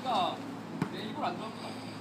그러니까 내 입을 안 잡는 같아.